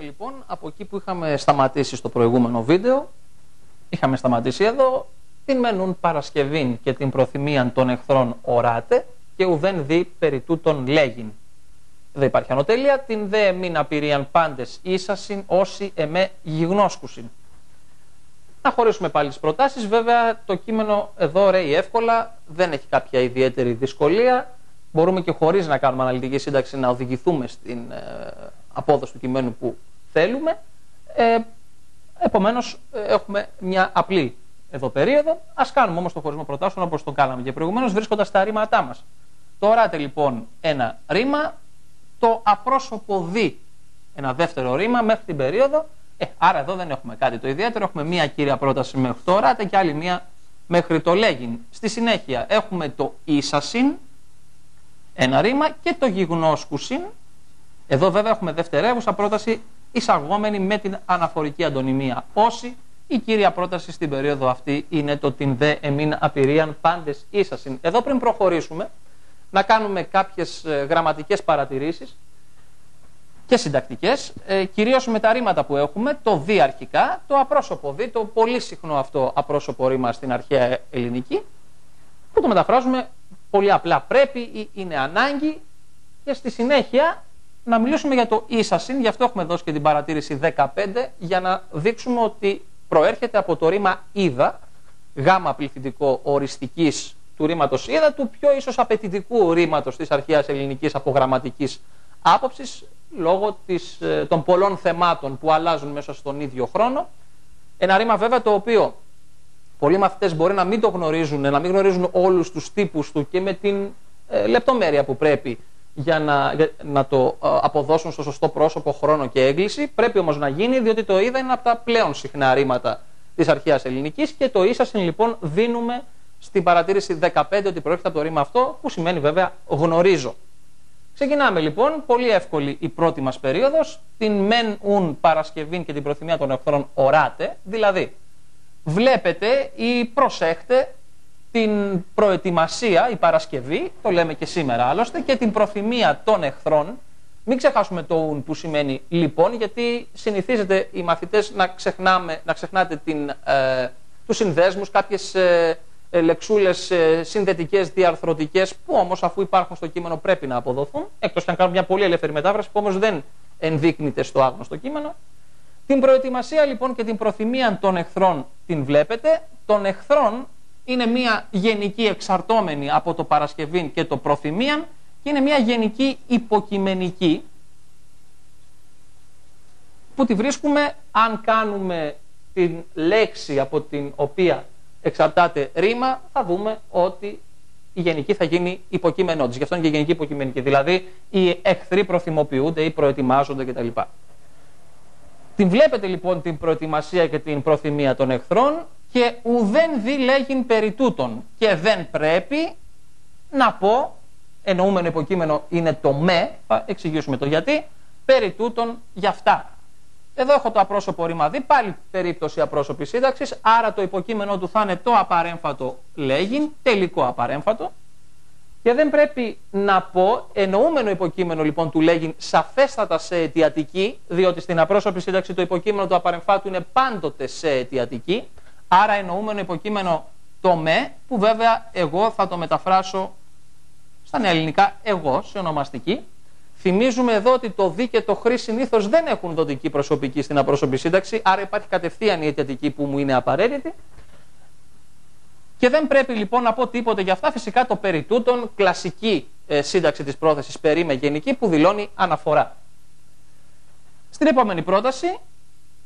λοιπόν από εκεί που είχαμε σταματήσει στο προηγούμενο βίντεο, είχαμε σταματήσει εδώ, την μενούν Παρασκευήν και την προθυμίαν των εχθρών οράτε και ουδέν δει περί τούτων λέγειν. Δεν υπάρχει ανωτέλεια, την δε μην απειρίαν πάντες ίσασιν όσοι εμέ γιγνώσκουσιν. Να χωρίσουμε πάλι τις προτάσεις, βέβαια το κείμενο εδώ ρέει εύκολα, δεν έχει κάποια ιδιαίτερη δυσκολία, μπορούμε και χωρίς να κάνουμε αναλυτική σύνταξη να οδηγηθούμε στην ε, απόδοση του κειμένου που θέλουμε. Ε, επομένως ε, έχουμε μια απλή εδώ περίοδο. Ας κάνουμε όμως το χωρισμό προτάσεων όπως το κάναμε και προηγουμένως βρίσκοντας τα ρήματά μας. Το οράτε λοιπόν ένα ρήμα, το απρόσωπο δι ένα δεύτερο ρήμα μέχρι την περίοδο. Ε, άρα εδώ δεν έχουμε κάτι το ιδιαίτερο. Έχουμε μία κύρια πρόταση μέχρι το οράτε και άλλη μία μέχρι το λέγειν. Στη συνέχεια έχουμε το ίσασιν, ένα ρήμα και το γιγνώσκουσιν. Εδώ βέβαια έχουμε δευτερεύουσα πρόταση εισαγόμενη με την αναφορική αντωνυμία. Όσοι η κύρια πρόταση στην περίοδο αυτή είναι το την δε εμήν απειρίαν πάντες ίσασιν. Εδώ πριν προχωρήσουμε να κάνουμε κάποιες ε, γραμματικές παρατηρήσεις και συντακτικές, ε, κυρίως με τα ρήματα που έχουμε, το δι αρχικά, το απρόσωπο δι, το πολύ συχνό αυτό απρόσωπο ρήμα στην αρχαία ελληνική, που το μεταφράζουμε πολύ απλά πρέπει ή είναι ανάγκη και στη συνέχεια να μιλήσουμε για το ίσασιν, γι' αυτό έχουμε δώσει και την παρατήρηση 15, για να δείξουμε ότι προέρχεται από το ρήμα είδα, γάμα πληθυντικό οριστικής του ρήματος είδα, του πιο ίσως απαιτητικού ρήματος της αρχαίας ελληνικής απογραμματικής άποψης, λόγω της, ε, των πολλών θεμάτων που αλλάζουν μέσα στον ίδιο χρόνο. Ένα ρήμα βέβαια το οποίο πολλοί μαθητές μπορεί να μην το γνωρίζουν, να μην γνωρίζουν όλους τους τύπους του και με την ε, λεπτομέρεια που πρέπει για να, να το ε, αποδώσουν στο σωστό πρόσωπο, χρόνο και έγκληση. Πρέπει όμως να γίνει διότι το είδα είναι από τα πλέον συχνά ρήματα της αρχαίας ελληνικής και το ίσασιν λοιπόν δίνουμε στην παρατήρηση 15 ότι προέρχεται από το ρήμα αυτό που σημαίνει βέβαια γνωρίζω. Ξεκινάμε λοιπόν, πολύ εύκολη η πρώτη μας περίοδος, την μεν ουν Παρασκευήν και την προθυμία των εχθρών οράτε, δηλαδή βλέπετε ή προσέχτε την προετοιμασία, η Παρασκευή, το λέμε και σήμερα άλλωστε, και την προθυμία των εχθρών. Μην ξεχάσουμε το ουν που σημαίνει λοιπόν, γιατί συνηθίζεται οι μαθητές να, ξεχνάμε, να ξεχνάτε την, ε, τους συνδέσμους, κάποιες ε, ε λεξούλες ε, συνδετικές, διαρθρωτικές, που όμως αφού υπάρχουν στο κείμενο πρέπει να αποδοθούν, εκτός και αν κάνουν μια πολύ ελεύθερη μετάφραση που όμως δεν ενδείκνυται στο άγνωστο κείμενο. Την προετοιμασία λοιπόν και την προθυμία των εχθρών την βλέπετε. Των εχθρών είναι μια γενική εξαρτώμενη από το Παρασκευήν και το προθυμίαν και είναι μια γενική υποκειμενική που τη βρίσκουμε αν κάνουμε την λέξη από την οποία εξαρτάται ρήμα θα δούμε ότι η γενική θα γίνει υποκείμενό της. Γι' αυτό είναι και η γενική υποκειμενική. Δηλαδή οι εχθροί προθυμοποιούνται ή προετοιμάζονται κτλ. Την βλέπετε λοιπόν την προετοιμασία και την προθυμία των εχθρών και ουδέν δι λέγειν περί τούτων. Και δεν πρέπει να πω, εννοούμενο υποκείμενο είναι το με, θα εξηγήσουμε το γιατί, περί τούτων για αυτά. Εδώ έχω το απρόσωπο ρήμα δι, πάλι περίπτωση απρόσωπης σύνταξης, άρα το υποκείμενο του θα είναι το απαρέμφατο λέγειν, τελικό απαρέμφατο, και δεν πρέπει να πω, εννοούμενο υποκείμενο λοιπόν του λέγει σαφέστατα σε αιτιατική, διότι στην απρόσωπη σύνταξη το υποκείμενο του απαρεμφάτου είναι πάντοτε σε αιτιατική, άρα εννοούμενο υποκείμενο το με, που βέβαια εγώ θα το μεταφράσω στα ελληνικά εγώ, σε ονομαστική. Θυμίζουμε εδώ ότι το δι και το χρή συνήθως δεν έχουν δοτική προσωπική στην απρόσωπη σύνταξη, άρα υπάρχει κατευθείαν η αιτιατική που μου είναι απαραίτητη. Και δεν πρέπει λοιπόν να πω τίποτε για αυτά. Φυσικά το περί τούτων, κλασική ε, σύνταξη της πρόθεσης περί με γενική που δηλώνει αναφορά. Στην επόμενη πρόταση,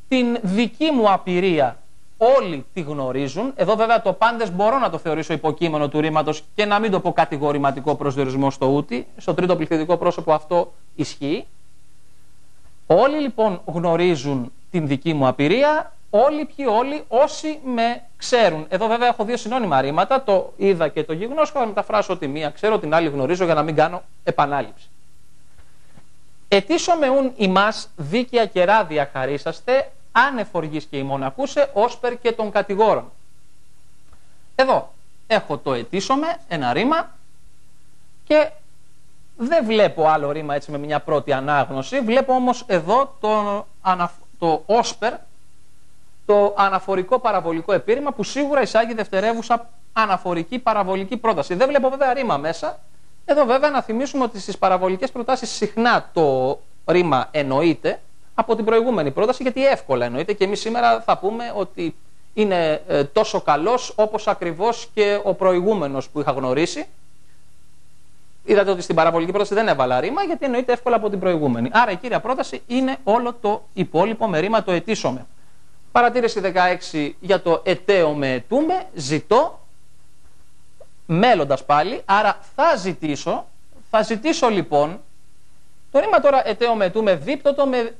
την δική μου απειρία όλοι τη γνωρίζουν. Εδώ βέβαια το πάντες μπορώ να το θεωρήσω υποκείμενο του ρήματος και να μην το πω κατηγορηματικό προσδιορισμό στο ούτι. Στο τρίτο πληθυντικό πρόσωπο αυτό ισχύει. Όλοι λοιπόν γνωρίζουν την δική μου απειρία Όλοι ποιοι όλοι, όσοι με ξέρουν. Εδώ βέβαια έχω δύο συνώνυμα ρήματα, το είδα και το γιγνώσκω, θα μεταφράσω τη μία ξέρω, την άλλη γνωρίζω για να μην κάνω επανάληψη. Ετήσω με ούν ημάς δίκαια και ράδια χαρίσαστε, ανεφοργής και ημών ακούσε, όσπερ και των κατηγόρων. Εδώ έχω το ετήσωμε, ένα ρήμα, και Δεν βλέπω άλλο ρήμα έτσι με μια πρώτη ανάγνωση. Βλέπω όμως εδώ το, το όσπερ, το αναφορικό παραβολικό επίρρημα που σίγουρα εισάγει δευτερεύουσα αναφορική παραβολική πρόταση. Δεν βλέπω βέβαια ρήμα μέσα. Εδώ βέβαια να θυμίσουμε ότι στις παραβολικές προτάσεις συχνά το ρήμα εννοείται από την προηγούμενη πρόταση γιατί εύκολα εννοείται και εμείς σήμερα θα πούμε ότι είναι ε, τόσο καλός όπως ακριβώς και ο προηγούμενος που είχα γνωρίσει. Είδατε ότι στην παραβολική πρόταση δεν έβαλα ρήμα γιατί εννοείται εύκολα από την προηγούμενη. Άρα η κύρια πρόταση είναι όλο το υπόλοιπο με ρήμα το ετήσομε. Παρατήρηση 16 για το ετέομαι ετούμε, ζητώ, μέλλοντας πάλι, άρα θα ζητήσω, θα ζητήσω λοιπόν, το ρήμα τώρα ετέομαι ετούμε δίπτωτο με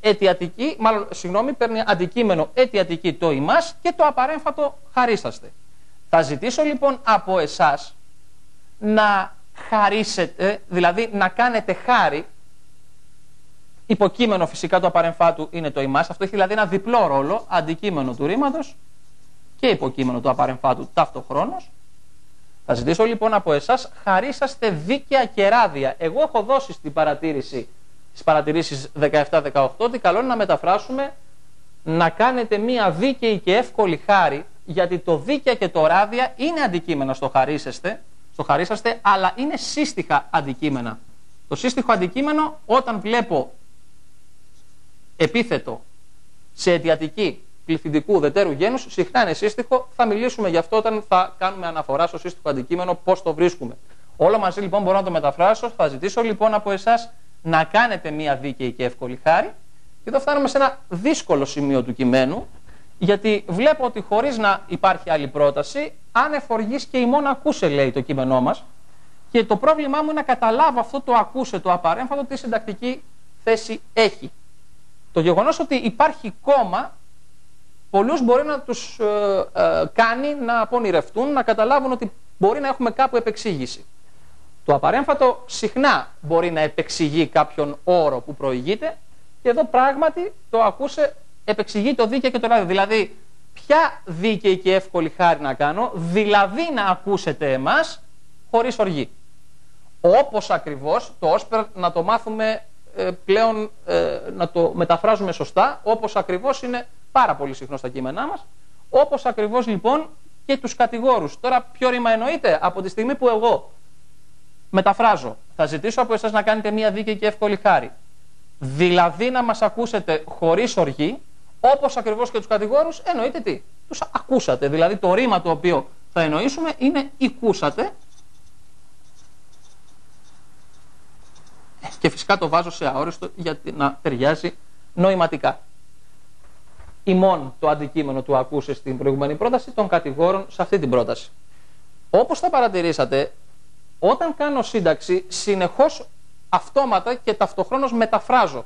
αιτιατική, μάλλον συγγνώμη, παίρνει αντικείμενο αιτιατική το ημάς και το απαρέμφατο χαρίσαστε. Θα ζητήσω λοιπόν από εσάς να χαρίσετε, δηλαδή να κάνετε χάρη, υποκείμενο φυσικά του απαρεμφάτου είναι το ημάς, αυτό έχει δηλαδή ένα διπλό ρόλο, αντικείμενο του ρήματος και υποκείμενο του απαρεμφάτου ταυτοχρόνως. Θα ζητήσω λοιπόν από εσάς χαρίσαστε δίκαια και ράδια. Εγώ έχω δώσει στην παρατήρηση στις παρατηρήσεις 17-18 ότι καλό είναι να μεταφράσουμε να κάνετε μία δίκαιη και εύκολη χάρη γιατί το δίκαια και το ράδια είναι αντικείμενα στο χαρίσεστε, στο χαρίσαστε, αλλά είναι σύστιχα αντικείμενα. Το σύστιχο αντικείμενο όταν βλέπω επίθετο σε αιτιατική πληθυντικού δετέρου γένους, συχνά είναι σύστιχο. Θα μιλήσουμε γι' αυτό όταν θα κάνουμε αναφορά στο σύστιχο αντικείμενο, πώς το βρίσκουμε. Όλο μαζί λοιπόν μπορώ να το μεταφράσω. Θα ζητήσω λοιπόν από εσάς να κάνετε μία δίκαιη και εύκολη χάρη. Και εδώ φτάνουμε σε ένα δύσκολο σημείο του κειμένου, γιατί βλέπω ότι χωρίς να υπάρχει άλλη πρόταση, αν εφοργείς και ημών ακούσε λέει το κείμενό μας, και το πρόβλημά μου είναι να καταλάβω αυτό το ακούσε το απαρέμφατο τι συντακτική θέση έχει. Το γεγονός ότι υπάρχει κόμμα, πολλούς μπορεί να τους ε, ε, κάνει να απονηρευτούν, να καταλάβουν ότι μπορεί να έχουμε κάπου επεξήγηση. Το απαρέμφατο συχνά μπορεί να επεξηγεί κάποιον όρο που προηγείται και εδώ πράγματι το ακούσε επεξηγεί το δίκαιο και το λάδι. Δηλαδή, ποια δίκαιη και εύκολη χάρη να κάνω, δηλαδή να ακούσετε εμάς χωρίς οργή. Όπως ακριβώς το όσπερ να το μάθουμε ε, πλέον, ε, να το μεταφράζουμε σωστά, όπως ακριβώς είναι πάρα πολύ συχνό στα κείμενά μας, όπως ακριβώς λοιπόν και τους κατηγόρους. Τώρα ποιο ρήμα εννοείται, από τη στιγμή που εγώ Μεταφράζω. Θα ζητήσω από εσάς να κάνετε μια δίκαιη και εύκολη χάρη. Δηλαδή να μας ακούσετε χωρίς οργή, όπως ακριβώς και τους κατηγόρους, εννοείται τι; Τους ακούσατε. Δηλαδή το ρήμα το οποίο θα εννοήσουμε είναι «οικούσατε». Και φυσικά το βάζω σε αόριστο για να ταιριάζει νοηματικά. Ημών το αντικείμενο του ακούσε στην προηγούμενη πρόταση των κατηγόρων σε αυτή την πρόταση. Όπως θα παρατηρήσατε, όταν κάνω σύνταξη, συνεχώς αυτόματα και ταυτοχρόνως μεταφράζω.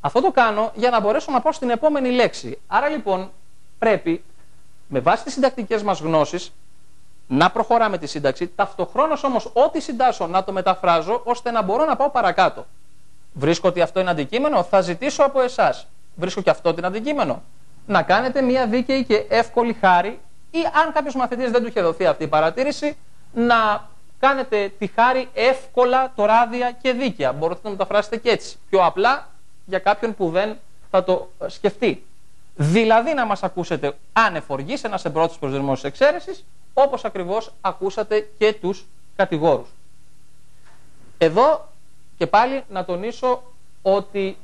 Αυτό το κάνω για να μπορέσω να πάω στην επόμενη λέξη. Άρα λοιπόν πρέπει με βάση τις συντακτικές μας γνώσεις να προχωράμε τη σύνταξη, ταυτοχρόνως όμως ό,τι συντάσσω να το μεταφράζω ώστε να μπορώ να πάω παρακάτω. Βρίσκω ότι αυτό είναι αντικείμενο, θα ζητήσω από εσάς. Βρίσκω και αυτό την αντικείμενο. Να κάνετε μια δίκαιη και εύκολη χάρη ή αν κάποιος μαθητής δεν του είχε δοθεί αυτή η παρατήρηση, να κάνετε τη χάρη εύκολα, τοράδια και δίκαια. Μπορείτε να το μεταφράσετε και έτσι. Πιο απλά για κάποιον που δεν θα το σκεφτεί. Δηλαδή να μας ακούσετε ανεφοργής, ένας εμπρότης προσδερμός εξαίρεσης, όπως ακριβώς ακούσατε και τους κατηγόρους. Εδώ και πάλι να τονίσω ότι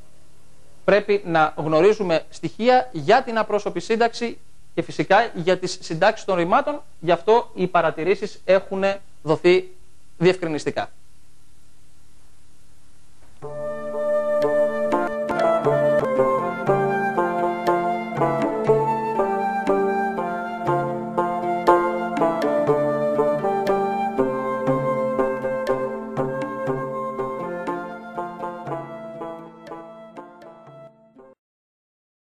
πρέπει να γνωρίζουμε στοιχεία για την απρόσωπη σύνταξη και φυσικά για τις συντάξεις των ρημάτων, γι' αυτό οι παρατηρήσεις έχουν δοθεί διευκρινιστικά.